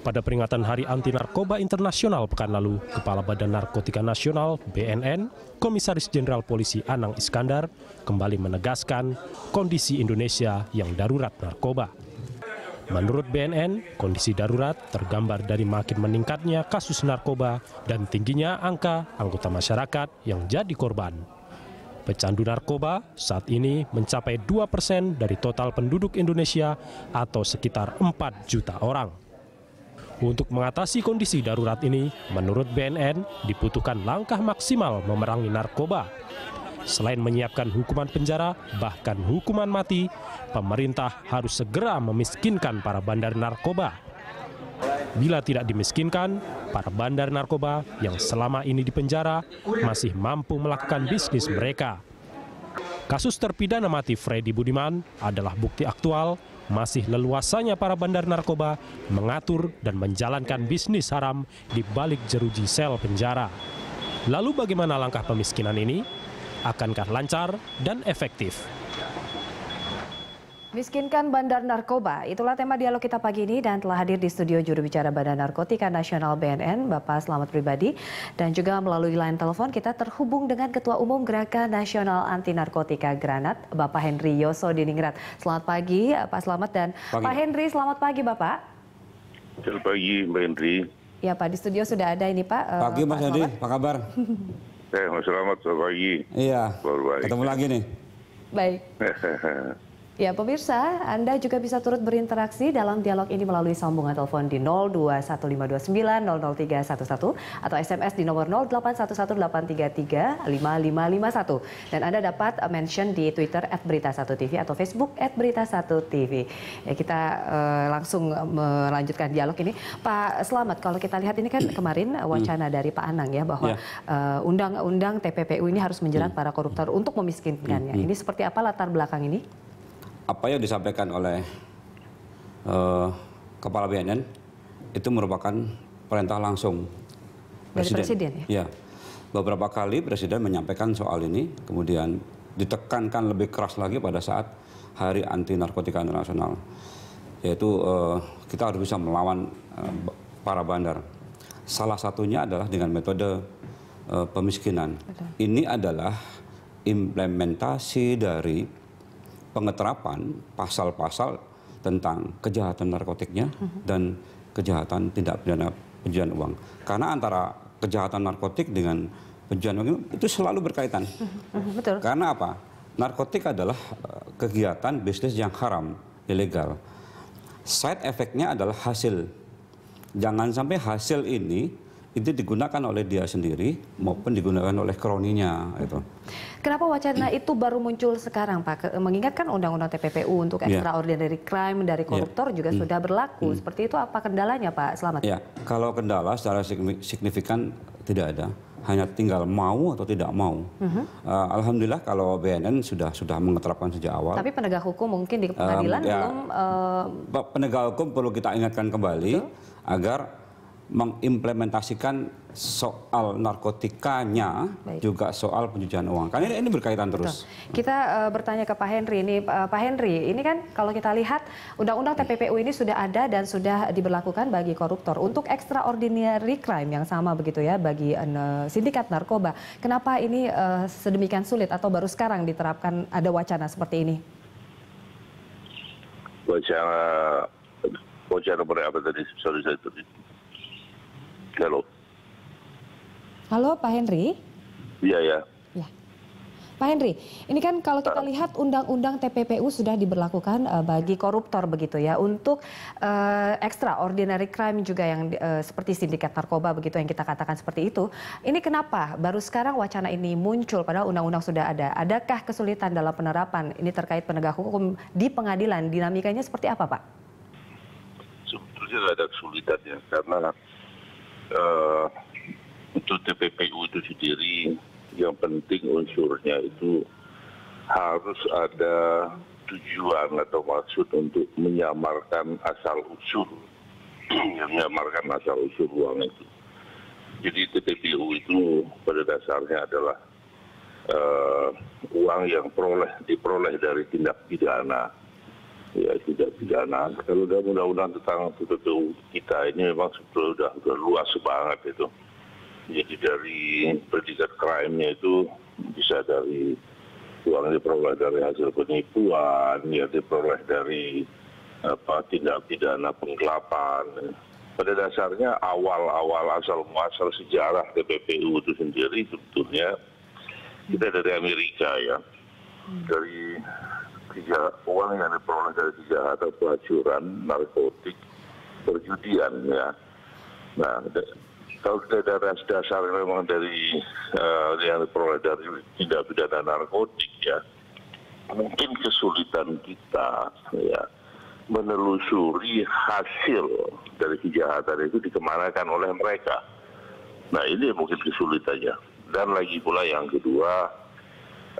Pada peringatan Hari Anti Narkoba Internasional pekan lalu, Kepala Badan Narkotika Nasional (BNN), Komisaris Jenderal Polisi Anang Iskandar kembali menegaskan kondisi Indonesia yang darurat narkoba. Menurut BNN, kondisi darurat tergambar dari makin meningkatnya kasus narkoba dan tingginya angka anggota masyarakat yang jadi korban. Pecandu narkoba saat ini mencapai 2 persen dari total penduduk Indonesia atau sekitar 4 juta orang. Untuk mengatasi kondisi darurat ini, menurut BNN dibutuhkan langkah maksimal memerangi narkoba. Selain menyiapkan hukuman penjara, bahkan hukuman mati, pemerintah harus segera memiskinkan para bandar narkoba. Bila tidak dimiskinkan, para bandar narkoba yang selama ini dipenjara masih mampu melakukan bisnis mereka. Kasus terpidana mati Freddy Budiman adalah bukti aktual masih leluasanya para bandar narkoba mengatur dan menjalankan bisnis haram di balik jeruji sel penjara. Lalu bagaimana langkah pemiskinan ini? Akankah lancar dan efektif? Miskinkan bandar narkoba, itulah tema dialog kita pagi ini dan telah hadir di studio juru bicara Badan Narkotika Nasional BNN, Bapak Selamat Pribadi. Dan juga melalui line telepon kita terhubung dengan Ketua Umum Gerakan Nasional Anti Narkotika Granat, Bapak Henry Yoso Diningrat. Selamat pagi Pak Selamat dan pagi. Pak Henry, selamat pagi Bapak. Selamat pagi Mbak Henry. Ya Pak, di studio sudah ada ini Pak. Eh, pagi Mas Henry, apa kabar? Eh, Mas Selamat, selamat pagi. Iya, ketemu lagi nih. Baik. Ya, pemirsa, Anda juga bisa turut berinteraksi dalam dialog ini melalui sambungan telepon di 021529003111 atau SMS di nomor 081183355551. Dan Anda dapat mention di Twitter @berita1tv atau Facebook @berita1tv. Ya, kita uh, langsung melanjutkan dialog ini. Pak Selamat, kalau kita lihat ini kan kemarin wacana dari Pak Anang ya bahwa ya. undang-undang uh, TPPU ini harus menjerat para koruptor untuk memiskinkannya. Ini seperti apa latar belakang ini? Apa yang disampaikan oleh uh, kepala BNN itu merupakan perintah langsung presiden. presiden ya? ya. Beberapa kali presiden menyampaikan soal ini, kemudian ditekankan lebih keras lagi pada saat Hari Anti Narkotika Internasional, yaitu uh, kita harus bisa melawan uh, para bandar. Salah satunya adalah dengan metode uh, pemiskinan. Betul. Ini adalah implementasi dari pengeterapan pasal-pasal tentang kejahatan narkotiknya dan kejahatan tindak pidana pencucian uang. Karena antara kejahatan narkotik dengan pencucian uang itu selalu berkaitan. Mhm, betul. Karena apa? Narkotik adalah eh, kegiatan bisnis yang haram, ilegal. Side efeknya adalah hasil. Jangan sampai hasil ini itu digunakan oleh dia sendiri maupun digunakan oleh kroninya itu. Kenapa wacana itu baru muncul sekarang Pak? Mengingatkan undang-undang TPPU untuk ya. extraordinary crime dari ya. koruptor yeah. juga hmm. sudah berlaku. Hmm. Seperti itu apa kendalanya Pak Selamat? Ya, kalau kendala secara signifikan tidak ada. Hanya tinggal mau atau tidak mau. Uh -huh. uh, Alhamdulillah kalau BNN sudah sudah mengeterapkan sejak awal. Tapi penegak hukum mungkin di pengadilan um, ya, belum. Uh... Penegak hukum perlu kita ingatkan kembali Betul. agar mengimplementasikan soal narkotikanya Baik. juga soal pencucian uang. Karena ini, ini berkaitan terus. Betul. Kita uh, bertanya ke Pak Henry ini, uh, Pak Henry, ini kan kalau kita lihat undang-undang TPPU ini sudah ada dan sudah diberlakukan bagi koruptor untuk extraordinary crime yang sama begitu ya bagi uh, sindikat narkoba. Kenapa ini uh, sedemikian sulit atau baru sekarang diterapkan ada wacana seperti ini? Wacana wacana berapa tadi? Sorry saya tadi. Halo. Halo Pak Henry. Iya ya. Ya. Pak Henry, ini kan kalau kita lihat undang-undang TPPU sudah diberlakukan uh, bagi koruptor begitu ya untuk uh, extraordinary crime juga yang uh, seperti sindikat narkoba begitu yang kita katakan seperti itu. Ini kenapa baru sekarang wacana ini muncul padahal undang-undang sudah ada. Adakah kesulitan dalam penerapan ini terkait penegak hukum di pengadilan? Dinamikanya seperti apa, Pak? Sebetulnya ada kesulitannya karena uh, untuk TPPU itu sendiri yang penting unsurnya itu harus ada tujuan atau maksud untuk menyamarkan asal usul menyamarkan asal usul uang itu. Jadi TPPU itu pada dasarnya adalah uh, uang yang peroleh diperoleh dari tindak pidana ya tidak pidana. Kalau dalam undang-undang tentang TPPU kita ini memang sudah, sudah luas banget itu. Jadi dari predikat crime-nya itu bisa dari uang diperoleh dari hasil penipuan, ya diperoleh dari apa tindak pidana penggelapan. Pada dasarnya awal-awal asal muasal sejarah TPPU itu sendiri sebetulnya kita dari Amerika ya, dari tiga uang yang diperoleh dari kejahatan pelacuran, narkotik, perjudian ya. Nah, kalau kita ada dasar memang dari uh, yang diperoleh dari tindak pidana narkotik ya, mungkin kesulitan kita ya menelusuri hasil dari kejahatan itu dikemanakan oleh mereka. Nah ini mungkin kesulitannya. Dan lagi pula yang kedua,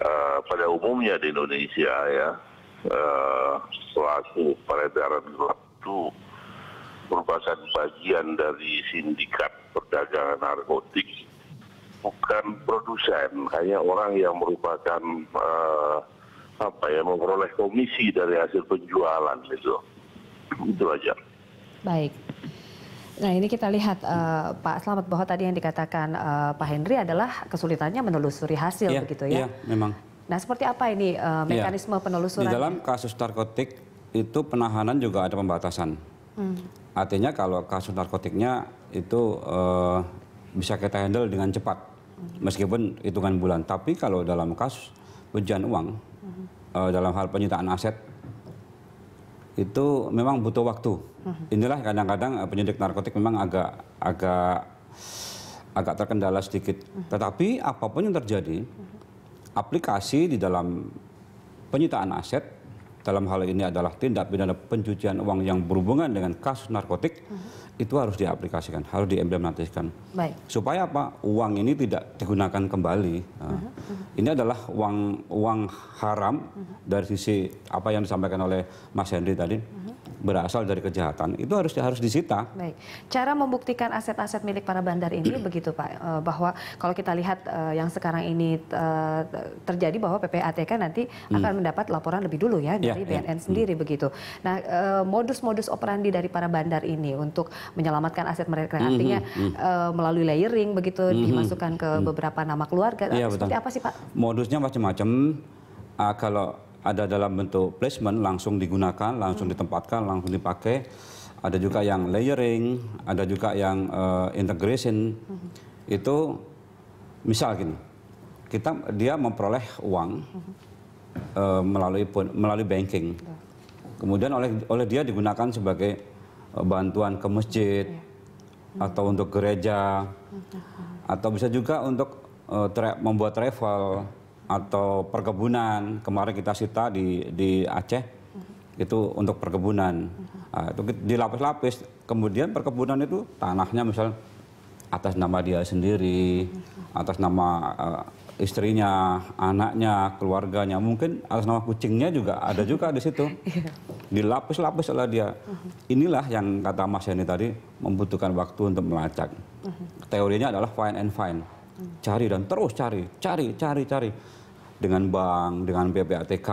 uh, pada umumnya di Indonesia ya, uh, pelaku peredaran gelap itu merupakan bagian dari sindikat perdagangan narkotik, bukan produsen, hanya orang yang merupakan uh, apa ya memperoleh komisi dari hasil penjualan itu, itu aja. Baik. Nah ini kita lihat uh, Pak Selamat bahwa tadi yang dikatakan uh, Pak Henry adalah kesulitannya menelusuri hasil ya, begitu ya. Iya, memang. Nah seperti apa ini uh, mekanisme ya. penelusuran? Di dalam kasus narkotik itu penahanan juga ada pembatasan. Hmm. Artinya kalau kasus narkotiknya itu uh, bisa kita handle dengan cepat, hmm. meskipun hitungan bulan. Tapi kalau dalam kasus pencucian uang, hmm. uh, dalam hal penyitaan aset itu memang butuh waktu. Uh-huh. Inilah kadang-kadang penyidik narkotik memang agak agak agak terkendala sedikit. Uh-huh. Tetapi apa pun yang terjadi, uh-huh. aplikasi di dalam penyitaan aset dalam hal ini adalah tindak pidana pencucian uang yang berhubungan dengan kasus narkotik uh-huh. itu harus diaplikasikan, harus diimplementasikan. Baik. Supaya apa? Uang ini tidak digunakan kembali. Nah, uh-huh. Uh-huh. Ini adalah uang uang haram uh-huh. dari sisi apa yang disampaikan oleh Mas Henry tadi. Uh-huh berasal dari kejahatan itu harus harus disita. Baik. Cara membuktikan aset-aset milik para bandar ini begitu Pak eh, bahwa kalau kita lihat uh, yang sekarang ini uh, terjadi bahwa PPATK nanti hmm. akan mendapat laporan lebih dulu ya dari ya, BNN ya. sendiri hmm. begitu. Nah, modus-modus operandi dari para bandar ini untuk menyelamatkan aset mereka hmm. artinya hmm. Uh, melalui layering begitu hmm. dimasukkan ke hmm. beberapa nama keluarga ya, seperti betul. apa sih Pak? Modusnya macam-macam. Uh, kalau ada dalam bentuk placement langsung digunakan, langsung hmm. ditempatkan, langsung dipakai. Ada juga yang layering, ada juga yang uh, integration. Hmm. Itu misal gini, kita dia memperoleh uang hmm. uh, melalui melalui banking. Kemudian oleh oleh dia digunakan sebagai uh, bantuan ke masjid hmm. atau untuk gereja hmm. atau bisa juga untuk uh, tra membuat travel atau perkebunan. Kemarin kita sita di di Aceh itu untuk perkebunan. Nah, itu dilapis-lapis. Kemudian perkebunan itu tanahnya misal atas nama dia sendiri atas nama uh, istrinya anaknya keluarganya. Mungkin atas nama kucingnya juga ada juga di situ. Iya. dilapis-lapis oleh dia. Inilah yang kata Mas Yani tadi membutuhkan waktu untuk melacak. Teorinya adalah find and find cari dan terus cari. Cari cari cari dengan bank, dengan PPATK,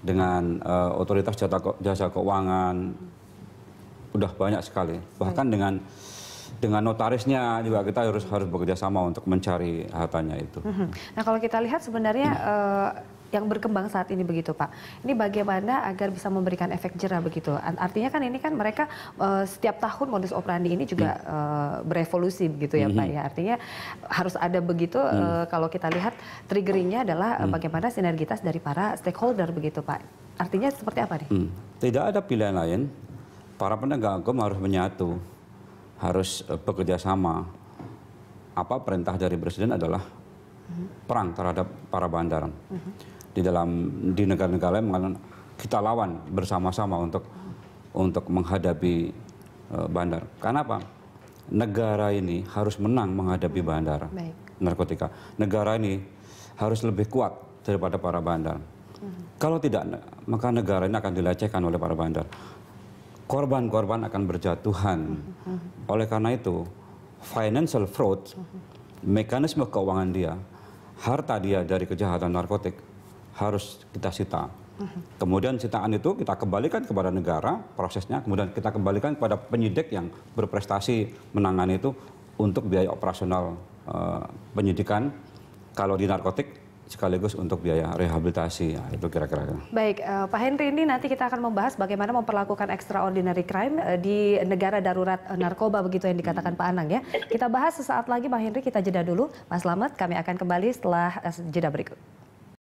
dengan uh, otoritas jasa, jasa keuangan, udah banyak sekali. Bahkan Baik. dengan dengan notarisnya juga kita harus harus bekerja sama untuk mencari hartanya itu. Mhm. Nah kalau kita lihat sebenarnya hmm. uh, yang berkembang saat ini begitu Pak. Ini bagaimana agar bisa memberikan efek jerah begitu. Artinya kan ini kan mereka uh, setiap tahun modus operandi ini juga uh, berevolusi begitu ya Pak ya. Artinya harus ada begitu uh, kalau kita lihat triggeringnya adalah uh, bagaimana sinergitas dari para stakeholder begitu Pak. Artinya seperti apa nih? Hmm. Tidak ada pilihan lain. Para penegak hukum harus menyatu, harus uh, bekerja sama. Apa perintah dari presiden adalah perang terhadap para bandar. Uh di dalam di negara-negara lain kita lawan bersama-sama untuk untuk menghadapi uh, bandar. Karena apa? Negara ini harus menang menghadapi bandar Baik. narkotika. Negara ini harus lebih kuat daripada para bandar. Hmm. Kalau tidak, maka negara ini akan dilecehkan oleh para bandar. Korban-korban akan berjatuhan. Hmm. Oleh karena itu, financial fraud, mekanisme keuangan dia, harta dia dari kejahatan narkotik harus kita sita. Kemudian sitaan itu kita kembalikan kepada negara prosesnya, kemudian kita kembalikan kepada penyidik yang berprestasi menangani itu untuk biaya operasional uh, penyidikan. Kalau di narkotik sekaligus untuk biaya rehabilitasi ya, itu kira-kira. Baik, uh, Pak Henry ini nanti kita akan membahas bagaimana memperlakukan extraordinary crime uh, di negara darurat uh, narkoba begitu yang dikatakan Pak Anang ya. Kita bahas sesaat lagi Pak Henry, kita jeda dulu. Mas Slamet, kami akan kembali setelah uh, jeda berikut.